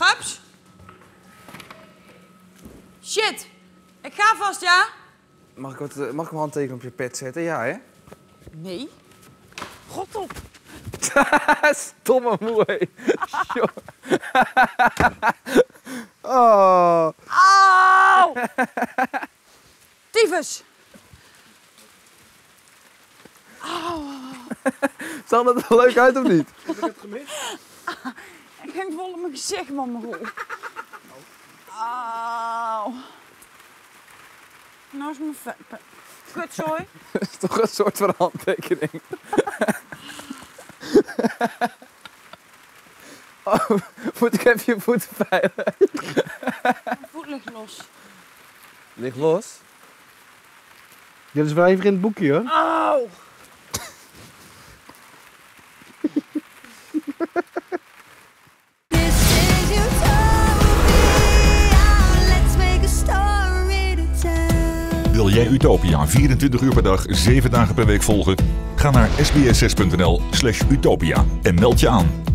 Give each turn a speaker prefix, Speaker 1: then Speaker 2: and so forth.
Speaker 1: Gups? Shit. Ik ga vast, ja?
Speaker 2: Mag ik, wat, eh, mag ik mijn handtekening op je pet zetten? Ja, hè?
Speaker 1: Nee. God op.
Speaker 2: Stomme moe, oh.
Speaker 1: Auw! Tyfus.
Speaker 2: Zag dat er leuk uit of niet?
Speaker 1: Ik ging vol in mijn gezicht, man, mijn rol. Auw. Nou is mijn vet. Kutzooi.
Speaker 2: Dat is toch een soort van handtekening. oh, moet ik even je voeten veilen?
Speaker 1: Mijn voet ligt los.
Speaker 2: Ligt los.
Speaker 3: Dit is wel even in het boekje hoor.
Speaker 1: Auw.
Speaker 4: Wil jij Utopia 24 uur per dag, 7 dagen per week volgen? Ga naar sbs6.nl slash utopia en meld je aan.